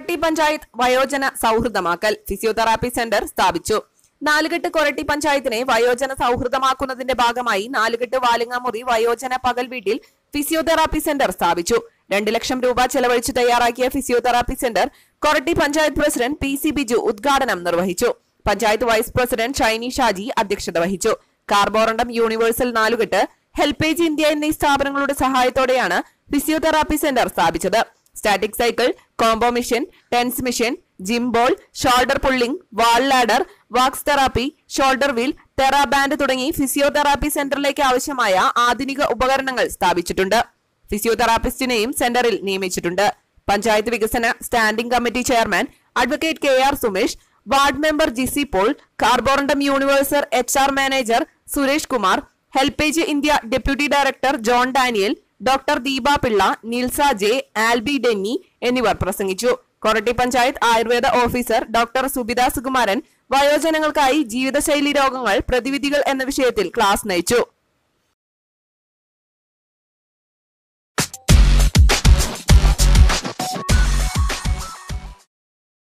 കൊരട്ടി പഞ്ചായത്ത് വയോജന സൗഹൃദമാക്കൽ physiotherapy centre സ്ഥാപിച്ചു. നാലുകെട്ട് കൊരട്ടി പഞ്ചായത്തിനെ വയോജന സൗഹൃദമാക്കുന്നതിന്റെ ഭാഗമായി നാലുകെട്ട് വാലിങ്ങാമുറി വയോജന പകൽ വീട്ടിൽ ഫിസിയോതെറാപ്പി സെന്റർ സ്ഥാപിച്ചു. രണ്ട് ലക്ഷം രൂപ ചെലവഴിച്ച് തയ്യാറാക്കിയ physiotherapy centre Koratty panchayat president P C Biju ഉദ്ഘാടനം നിർവഹിച്ചു. പഞ്ചായത്ത് വൈസ് പ്രസിഡന്റ് ഷൈനി ഷാജി അധ്യക്ഷത വഹിച്ചു. Carborundum Universal Nalukettu HelpAge India എന്നീ സ്ഥാപനങ്ങളുടെ സഹായത്തോടെയാണ് ഫിസിയോതെറാപ്പി സെന്റർ സ്ഥാപിച്ചത്. Static cycle combo machine TENS machine gym ball shoulder pulling wall ladder wax therapy shoulder wheel thera band തുടങ്ങി physiotherapy സെന്ററിലേക്ക് ആവശ്യമായ ആധുനിക ഉപകരണങ്ങൾ സ്ഥാപിച്ചിട്ടുണ്ട്. ഫിസിയോതെറാപ്പിസ്റ്റിനെയും സെന്ററിൽ നിയമിച്ചിട്ടുണ്ട്. പഞ്ചായത്ത് വികസന standing committee chairman advocate K R Sumesh ward member Jisy Paul Carborundum Universal H R manager Suresh Kumar HelpAge India deputy director John Daniel doctor Deepa Pillai Nilsa J Alby Denny എന്നിവർ പ്രസംഗിച്ചു. Koratty panchayat Ayurveda officer doctor Subitha Sukumaran വയോജനങ്ങൾക്കായി ജീവിതശൈലി രോഗങ്ങൾ പ്രതിവിധികൾ എന്ന വിഷയത്തിൽ class നയിച്ചു.